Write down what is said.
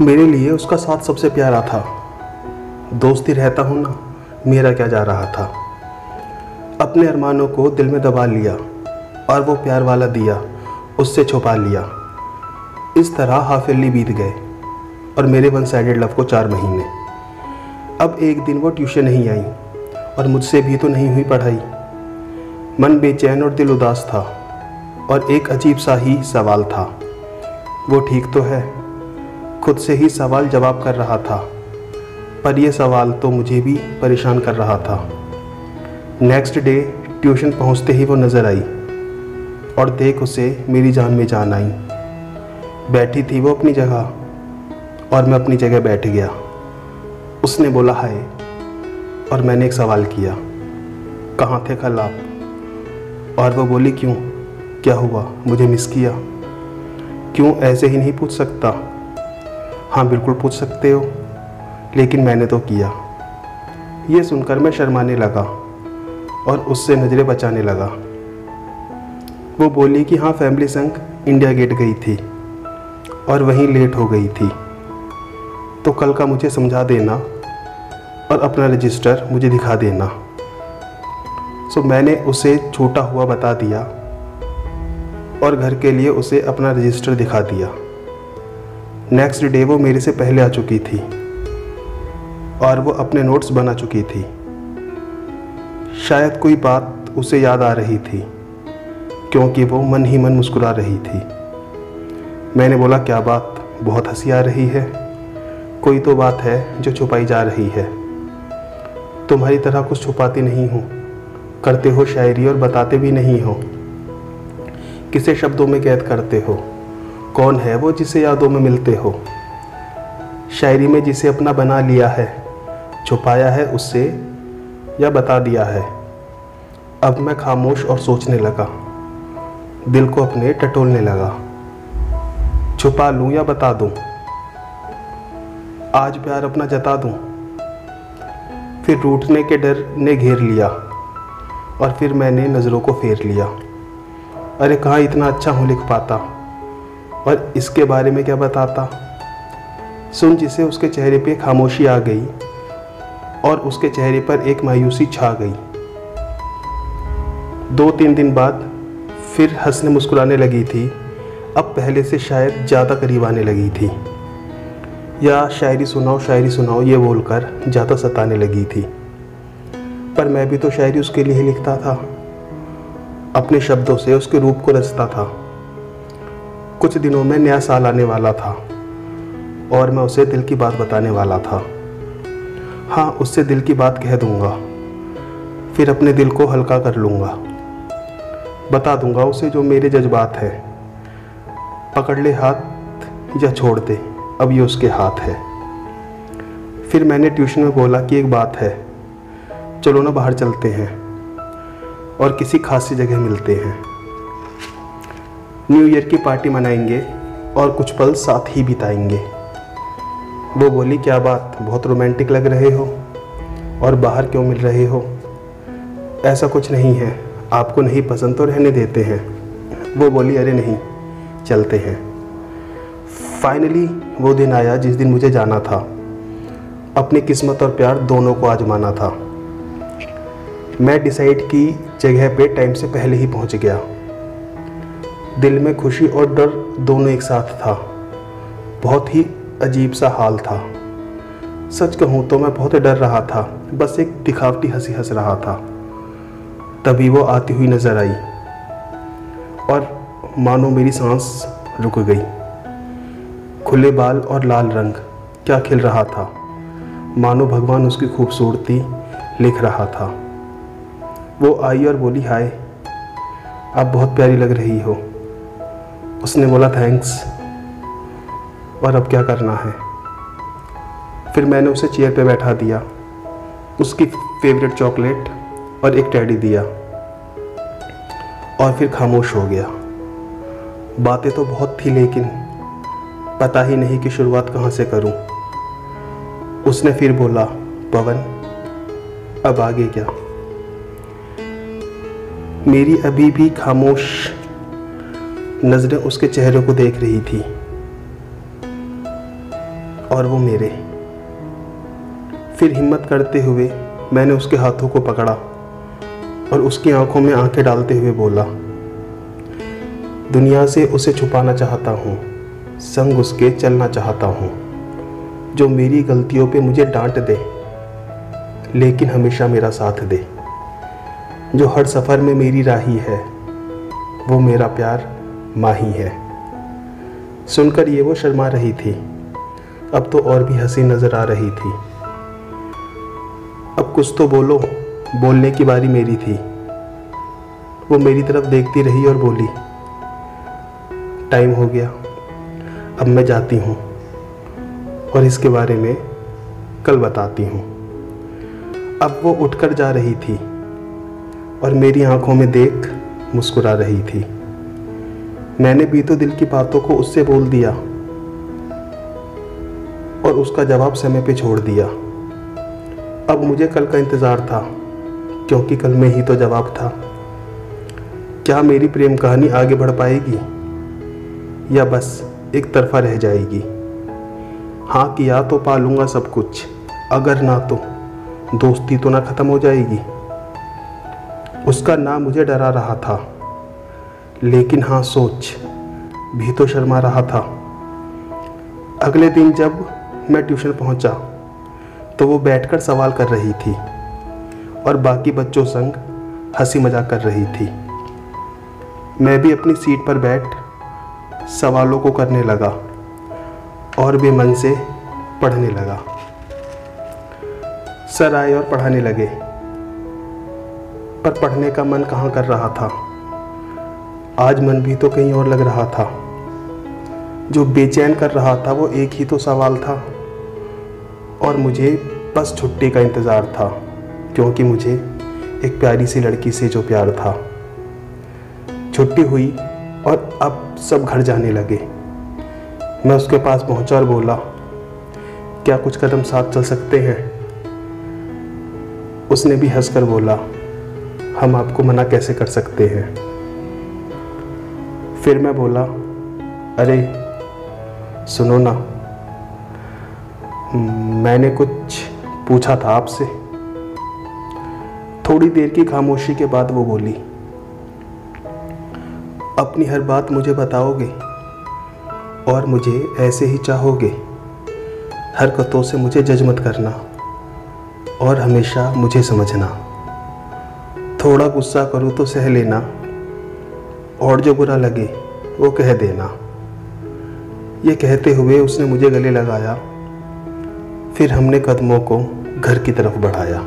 मेरे लिए उसका साथ सबसे प्यारा था। दोस्ती रहता हूँ ना, मेरा क्या जा रहा था। अपने अरमानों को दिल में दबा लिया और वो प्यार वाला दिया, उससे छुपा लिया। इस तरह हाफ़ ईयरली बीत गए और मेरे वन साइडेड लव को चार महीने। अब एक दिन वो ट्यूशन नहीं आई और मुझसे भी तो नहीं हुई पढ़ाई। मन बेचैन और दिल उदास था और एक अजीब सा ही सवाल था, वो ठीक तो है? खुद से ही सवाल जवाब कर रहा था, पर यह सवाल तो मुझे भी परेशान कर रहा था। नेक्स्ट डे ट्यूशन पहुँचते ही वो नज़र आई और देख उसे मेरी जान में जान आई। बैठी थी वो अपनी जगह और मैं अपनी जगह बैठ गया। उसने बोला, हाय, और मैंने एक सवाल किया, कहाँ थे कल आप? और वो बोली, क्यों? क्या हुआ? मुझे मिस किया। क्यों ऐसे ही नहीं पूछ सकता? हाँ बिल्कुल पूछ सकते हो। लेकिन मैंने तो किया। ये सुनकर मैं शर्माने लगा और उससे नज़रें बचाने लगा। वो बोली कि हाँ फैमिली संग इंडिया गेट गई थी और वहीं लेट हो गई थी। तो कल का मुझे समझा देना और अपना रजिस्टर मुझे दिखा देना। सो मैंने उसे छूटा हुआ बता दिया और घर के लिए उसे अपना रजिस्टर दिखा दिया। नेक्स्ट डे वो मेरे से पहले आ चुकी थी और वो अपने नोट्स बना चुकी थी। शायद कोई बात उसे याद आ रही थी, क्योंकि वो मन ही मन मुस्कुरा रही थी। मैंने बोला, क्या बात बहुत हँसी आ रही है? कोई तो बात है जो छुपाई जा रही है। तुम्हारी तरह कुछ छुपाती नहीं हूँ, करते हो शायरी और बताते भी नहीं हो। किसे शब्दों में कैद करते हो? कौन है वो जिसे यादों में मिलते हो? शायरी में जिसे अपना बना लिया है, छुपाया है उससे या बता दिया है? अब मैं खामोश और सोचने लगा। दिल को अपने टटोलने लगा। छुपा लूँ या बता दूँ? आज प्यार अपना जता दूँ? फिर रूठने के डर ने घेर लिया और फिर मैंने नज़रों को फेर लिया। अरे कहाँ इतना अच्छा हूँ लिख पाता? और इसके बारे में क्या बताता? सुन, जिसे उसके चेहरे पे खामोशी आ गई और उसके चेहरे पर एक मायूसी छा गई। दो तीन दिन बाद फिर हंसने मुस्कुराने लगी थी। अब पहले से शायद ज़्यादा करीब आने लगी थी। या शायरी सुनाओ शायरी सुनाओ, ये बोलकर ज़्यादा सताने लगी थी। पर मैं भी तो शायरी उसके लिए लिखता था। अपने शब्दों से, उसके रूप को रचता था। कुछ दिनों में नया साल आने वाला था और मैं उसे दिल की बात बताने वाला था। हाँ उससे दिल की बात कह दूँगा। फिर अपने दिल को हल्का कर लूँगा। बता दूँगा उसे जो मेरे जज्बात है। पकड़ ले हाथ या छोड़ दे, अब ये उसके हाथ है। फिर मैंने ट्यूशन में बोला कि एक बात है, चलो ना बाहर चलते हैं और किसी खासी जगह मिलते हैं। न्यू ईयर की पार्टी मनाएँगे और कुछ पल साथ ही बिताएँगे। वो बोली, क्या बात, बहुत रोमांटिक लग रहे हो और बाहर क्यों मिल रहे हो? ऐसा कुछ नहीं है, आपको नहीं पसंद तो रहने देते हैं। वो बोली, अरे नहीं, चलते हैं। फाइनली वो दिन आया जिस दिन मुझे जाना था। अपनी किस्मत और प्यार दोनों को आजमाना था। मैं डिसाइड की जगह पे टाइम से पहले ही पहुँच गया। दिल में खुशी और डर दोनों एक साथ था। बहुत ही अजीब सा हाल था। सच कहूँ तो मैं बहुत डर रहा था। बस एक दिखावटी हँसी हंस रहा था। तभी वो आती हुई नज़र आई और मानो मेरी सांस रुक गई। खुले बाल और लाल रंग, क्या खिल रहा था? मानो भगवान उसकी खूबसूरती लिख रहा था। वो आई और बोली, हाय, आप बहुत प्यारी लग रही हो। उसने बोला थैंक्स और अब क्या करना है? फिर मैंने उसे चेयर पे बैठा दिया, उसकी फेवरेट चॉकलेट और एक टैडी दिया, और फिर खामोश हो गया। बातें तो बहुत थी, लेकिन पता ही नहीं कि शुरुआत कहाँ से करूँ। उसने फिर बोला, पवन, अब आगे क्या? मेरी अभी भी खामोश नज़रें उसके चेहरे को देख रही थी। और वो मेरे। फिर हिम्मत करते हुए मैंने उसके हाथों को पकड़ा और उसकी आँखों में आँखें डालते हुए बोला, दुनिया से उसे छुपाना चाहता हूँ, संग उसके चलना चाहता हूँ। जो मेरी गलतियों पे मुझे डांट दे, लेकिन हमेशा मेरा साथ दे। जो हर सफ़र में मेरी राही है, वो मेरा प्यार माही है। सुनकर ये वो शर्मा रही थी। अब तो और भी हँसी नज़र आ रही थी। अब कुछ तो बोलो, बोलने की बारी मेरी थी। वो मेरी तरफ़ देखती रही और बोली, टाइम हो गया, अब मैं जाती हूँ और इसके बारे में कल बताती हूँ। अब वो उठकर जा रही थी और मेरी आँखों में देख मुस्कुरा रही थी। मैंने भी तो दिल की बातों को उससे बोल दिया और उसका जवाब समय पे छोड़ दिया। अब मुझे कल का इंतज़ार था, क्योंकि कल में ही तो जवाब था। क्या मेरी प्रेम कहानी आगे बढ़ पाएगी? या बस एक तरफा रह जाएगी? हाँ किया तो पालूँगा सब कुछ, अगर ना तो। दोस्ती तो ना ख़त्म हो जाएगी। उसका नाम मुझे डरा रहा था। लेकिन हाँ सोच। भी तो शर्मा रहा था। अगले दिन जब मैं ट्यूशन पहुँचा तो वो बैठकर सवाल कर रही थी और बाकी बच्चों संग हँसी मज़ाक कर रही थी। मैं भी अपनी सीट पर बैठ सवालों को करने लगा और भी मन से पढ़ने लगा। सर आए और पढ़ाने लगे, पर पढ़ने का मन कहाँ कर रहा था? आज मन भी तो कहीं और लग रहा था। जो बेचैन कर रहा था, वो एक ही तो सवाल था। और मुझे बस छुट्टी का इंतज़ार था, क्योंकि मुझे एक प्यारी सी लड़की से जो प्यार था। छुट्टी हुई और अब सब घर जाने लगे। मैं उसके पास पहुँचा और बोला, क्या कुछ कदम साथ चल सकते हैं? उसने भी हंसकर बोला, हम आपको मना कैसे कर सकते हैं? फिर मैं बोला, अरे, सुनो ना। मैंने कुछ पूछा था आपसे। थोड़ी देर की खामोशी के बाद वो बोली, अपनी हर बात मुझे बताओगे और मुझे ऐसे ही चाहोगे। हरकतों से मुझे जज मत करना और हमेशा मुझे समझना। थोड़ा गुस्सा करूँ तो सह लेना। और जो बुरा लगे, वो कह देना। ये कहते हुए उसने मुझे गले लगाया, फिर हमने कदमों को घर की तरफ़ बढ़ाया।